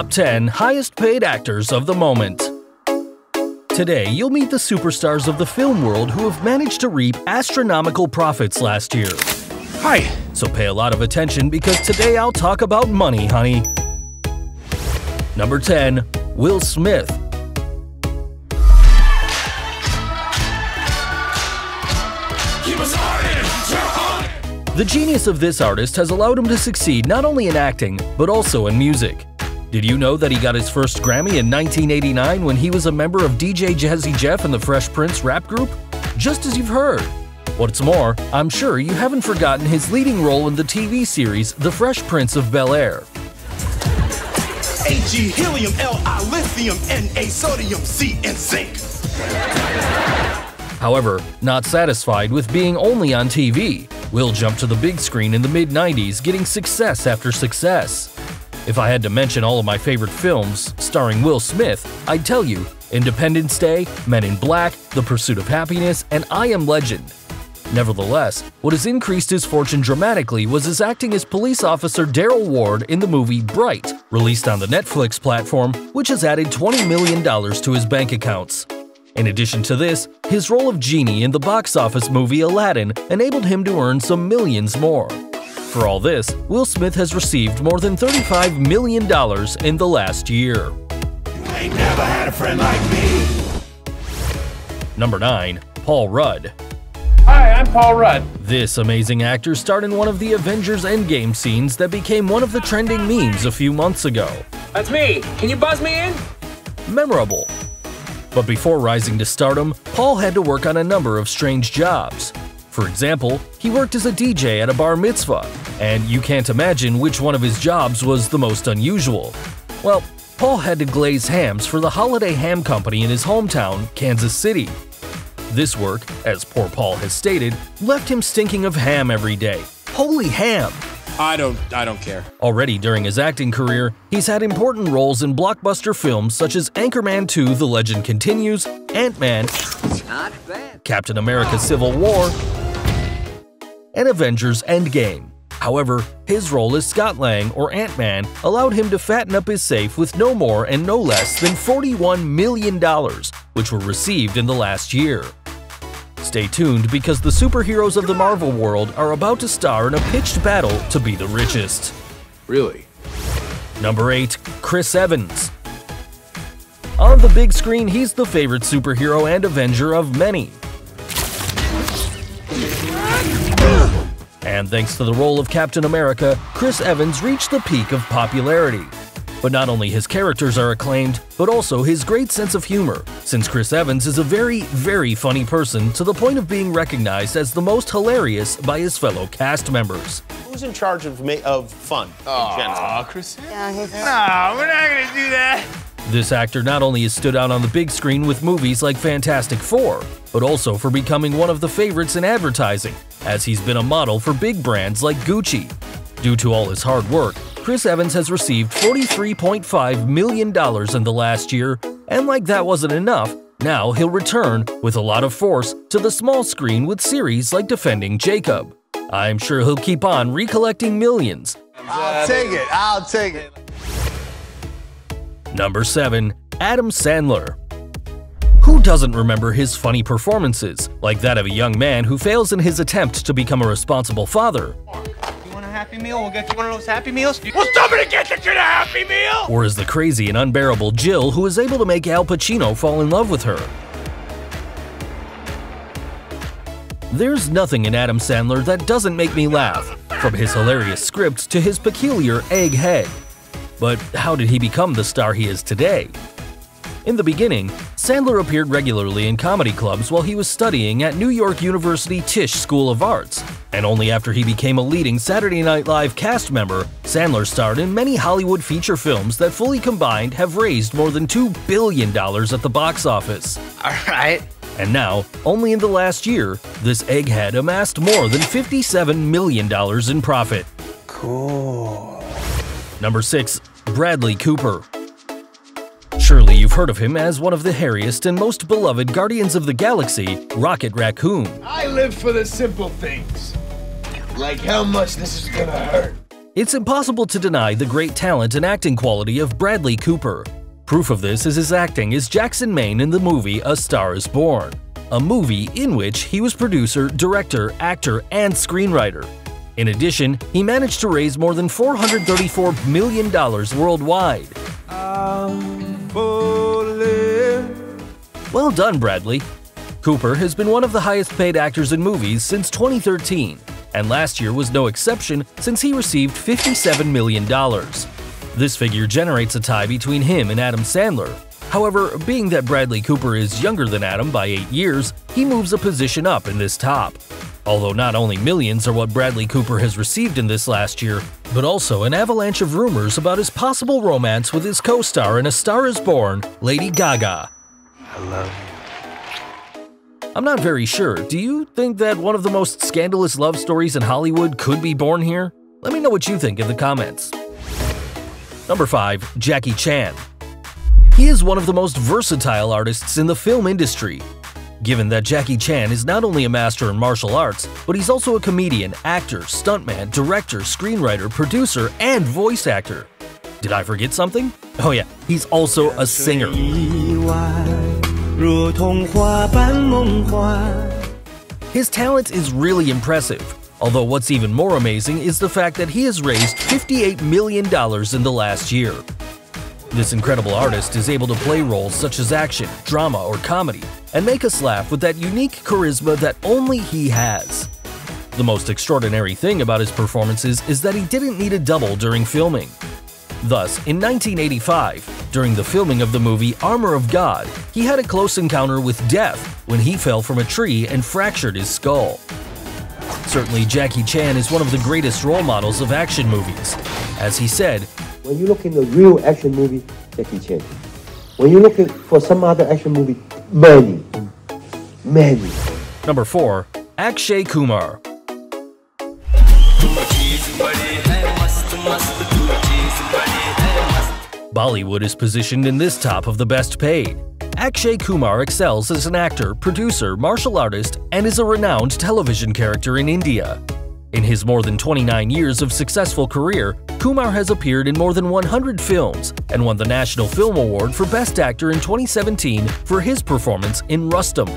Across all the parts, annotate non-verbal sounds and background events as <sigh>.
Top 10 Highest Paid Actors of the Moment. Today, you'll meet the superstars of the film world who have managed to reap astronomical profits last year. Hi. So pay a lot of attention because today I'll talk about money, honey. Number 10. Will Smith. The genius of this artist has allowed him to succeed not only in acting, but also in music. Did you know that he got his first Grammy in 1989 when he was a member of DJ Jazzy Jeff and the Fresh Prince rap group? Just as you've heard. What's more, I'm sure you haven't forgotten his leading role in the TV series The Fresh Prince of Bel Air. AG, helium, Li, lithium, Na, sodium, C, and zinc. However, not satisfied with being only on TV, Will jumped to the big screen in the mid 90s, getting success after success. If I had to mention all of my favorite films starring Will Smith, I'd tell you Independence Day, Men in Black, The Pursuit of Happiness, and I Am Legend. Nevertheless, what has increased his fortune dramatically was his acting as police officer Daryl Ward in the movie Bright, released on the Netflix platform, which has added $20 million to his bank accounts. In addition to this, his role of Genie in the box office movie Aladdin enabled him to earn some millions more. For all this, Will Smith has received more than $35 million in the last year. You ain't never had a friend like me. Number 9. Paul Rudd Hi, I'm Paul Rudd. This amazing actor starred in one of the Avengers Endgame scenes that became one of the trending memes a few months ago. That's me. Can you buzz me in? Memorable, but before rising to stardom, Paul had to work on a number of strange jobs. For example, he worked as a DJ at a bar mitzvah, and you can't imagine which one of his jobs was the most unusual. Well, Paul had to glaze hams for the Holiday Ham Company in his hometown, Kansas City. This work, as poor Paul has stated, left him stinking of ham every day. Holy ham! I don't I don't care. Already during his acting career, he's had important roles in blockbuster films such as Anchorman 2 The Legend Continues, Ant-Man, Captain America Civil War, and Avengers Endgame. However, his role as Scott Lang or Ant-Man allowed him to fatten up his safe with no more and no less than $41 million, which were received in the last year. Stay tuned because the superheroes of the Marvel world are about to star in a pitched battle to be the richest. Really? Number 8. Chris Evans On the big screen, he's the favorite superhero and avenger of many. And thanks to the role of Captain America, Chris Evans reached the peak of popularity. But not only his characters are acclaimed, but also his great sense of humor, since Chris Evans is a very, very funny person to the point of being recognized as the most hilarious by his fellow cast members. Who's in charge of ma- of fun in general? Chris. Yeah, he's No, we're not gonna do that. This actor not only has stood out on the big screen with movies like Fantastic Four, but also for becoming one of the favorites in advertising, as he's been a model for big brands like Gucci. Due to all his hard work, Chris Evans has received $43.5 million in the last year, and like that wasn't enough, now he'll return with a lot of force to the small screen with series like Defending Jacob. I'm sure he'll keep on recollecting millions. I'll take it. I'll take it. Number 7. Adam Sandler Who doesn't remember his funny performances, like that of a young man who fails in his attempt to become a responsible father, You want a Happy Meal? We'll get you one of those Happy Meals. Will somebody get the kid a Happy Meal? or as the crazy and unbearable Jill who is able to make Al Pacino fall in love with her. There's nothing in Adam Sandler that doesn't make me laugh, from his hilarious script to his peculiar egg head. But how did he become the star he is today? In the beginning, Sandler appeared regularly in comedy clubs while he was studying at New York University Tisch School of Arts, and only after he became a leading Saturday Night Live cast member, Sandler starred in many Hollywood feature films that fully combined have raised more than $2 billion at the box office. All right. And now, only in the last year, this egghead amassed more than $57 million in profit. Cool. Number 6. Bradley Cooper Surely you've heard of him as one of the hairiest and most beloved Guardians of the Galaxy, Rocket Raccoon. I live for the simple things. Like how much this is gonna hurt. It's impossible to deny the great talent and acting quality of Bradley Cooper. Proof of this is his acting as Jackson Maine in the movie A Star is Born, a movie in which he was producer, director, actor, and screenwriter. In addition, he managed to raise more than $434 million worldwide. Um, Well done, Bradley. Cooper has been one of the highest paid actors in movies since 2013, and last year was no exception since he received $57 million. This figure generates a tie between him and Adam Sandler. However, being that Bradley Cooper is younger than Adam by 8 years, he moves a position up in this top. Although not only millions are what Bradley Cooper has received in this last year, but also an avalanche of rumors about his possible romance with his co-star in A Star is Born, Lady Gaga. I love you. I'm not very sure. Do you think that one of the most scandalous love stories in Hollywood could be born here? Let me know what you think in the comments. Number 5. Jackie Chan He is one of the most versatile artists in the film industry given that Jackie Chan is not only a master in martial arts, but he's also a comedian, actor, stuntman, director, screenwriter, producer, and voice actor. Did I forget something? Oh yeah, he's also a singer. His talent is really impressive, although what's even more amazing is the fact that he has raised $58 million in the last year. This incredible artist is able to play roles such as action, drama, or comedy, and make us laugh with that unique charisma that only he has. The most extraordinary thing about his performances is that he didn't need a double during filming. Thus, in 1985, during the filming of the movie Armor of God, he had a close encounter with death when he fell from a tree and fractured his skull. Certainly, Jackie Chan is one of the greatest role models of action movies. As he said, When you look in the real action movie, Jackie Chan. When you look for some other action movie, many, many. Number 4. Akshay Kumar Bollywood is positioned in this top of the best paid. Akshay Kumar excels as an actor, producer, martial artist, and is a renowned television character in India. In his more than 29 years of successful career, Kumar has appeared in more than 100 films and won the National Film Award for Best Actor in 2017 for his performance in Rustom.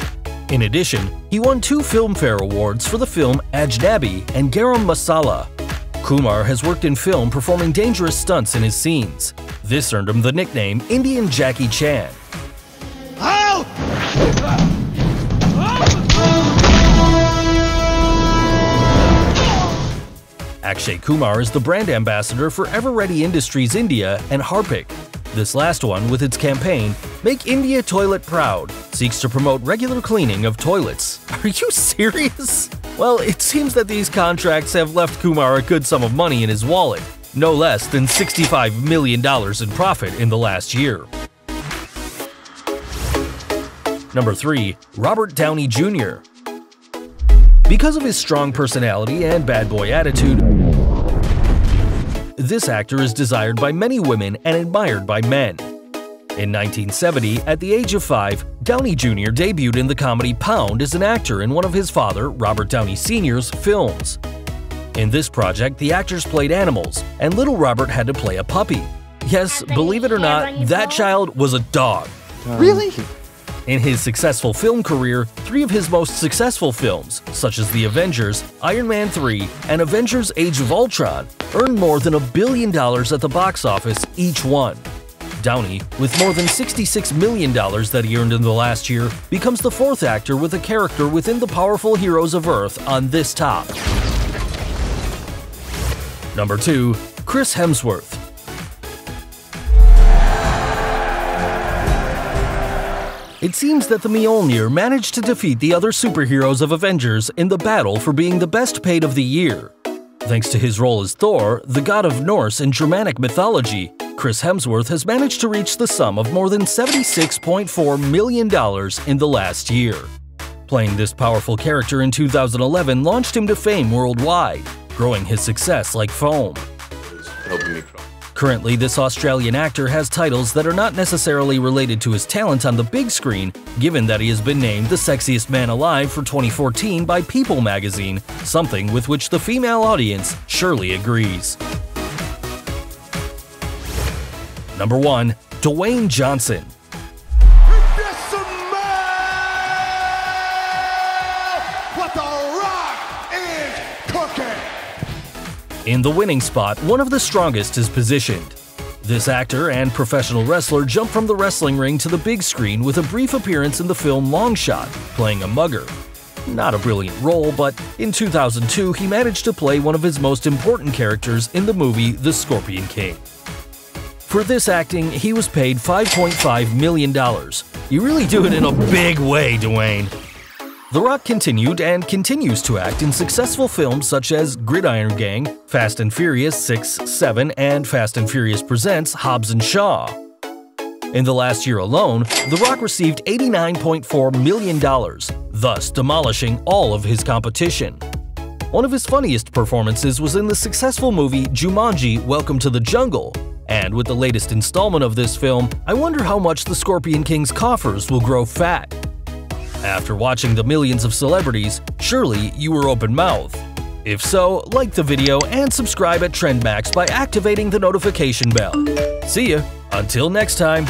In addition, he won two Filmfare Awards for the film Ajnabee and Garam Masala. Kumar has worked in film performing dangerous stunts in his scenes. This earned him the nickname Indian Jackie Chan. Akshay Kumar is the brand ambassador for Eveready Industries India and Harpic. This last one, with its campaign, Make India Toilet Proud, seeks to promote regular cleaning of toilets. <laughs> Are you serious? Well, it seems that these contracts have left Kumar a good sum of money in his wallet, no less than $65 million in profit in the last year. Number 3. Robert Downey Jr. Because of his strong personality and bad boy attitude, this actor is desired by many women and admired by men. In 1970, at the age of 5, Downey Jr. debuted in the comedy Pound as an actor in one of his father, Robert Downey Sr.'s films. In this project, the actors played animals, and little Robert had to play a puppy. Yes, believe it or not, that child was a dog. Really? In his successful film career, three of his most successful films, such as The Avengers, Iron Man 3, and Avengers Age of Ultron, earned more than a billion dollars at the box office each one. Downey, with more than $66 million that he earned in the last year, becomes the fourth actor with a character within the powerful heroes of Earth on this top. Number 2. Chris Hemsworth It seems that the Mjolnir managed to defeat the other superheroes of Avengers in the battle for being the best paid of the year. Thanks to his role as Thor, the god of Norse and Germanic mythology, Chris Hemsworth has managed to reach the sum of more than $76.4 million in the last year. Playing this powerful character in 2011 launched him to fame worldwide, growing his success like foam. Currently, this Australian actor has titles that are not necessarily related to his talent on the big screen, given that he has been named the sexiest man alive for 2014 by People magazine, something with which the female audience surely agrees. Number 1. Dwayne Johnson In the winning spot, one of the strongest is positioned. This actor and professional wrestler jumped from the wrestling ring to the big screen with a brief appearance in the film Long Shot, playing a mugger. Not a brilliant role, but in 2002 he managed to play one of his most important characters in the movie The Scorpion King. For this acting, he was paid $5.5 million. You really do it in a big way, Dwayne. The Rock continued and continues to act in successful films such as Gridiron Gang, Fast and Furious 6, 7, and Fast and Furious Presents Hobbs and Shaw. In the last year alone, The Rock received $89.4 million, thus demolishing all of his competition. One of his funniest performances was in the successful movie Jumanji Welcome to the Jungle, and with the latest installment of this film, I wonder how much the Scorpion King's coffers will grow fat. After watching the millions of celebrities, surely you were open-mouthed. If so, like the video and subscribe at TrendMax by activating the notification bell. See ya! Until next time!